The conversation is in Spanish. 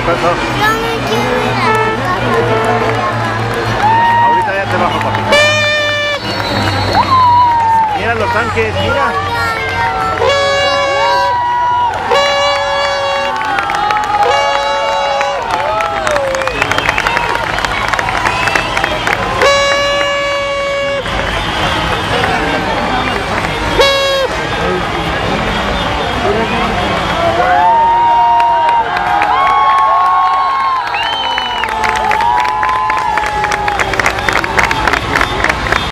¿Qué pasó? Yo me quiero ir a la casa Ahorita ya te bajo, papi. Mira los tanques, mira.